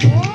Yeah.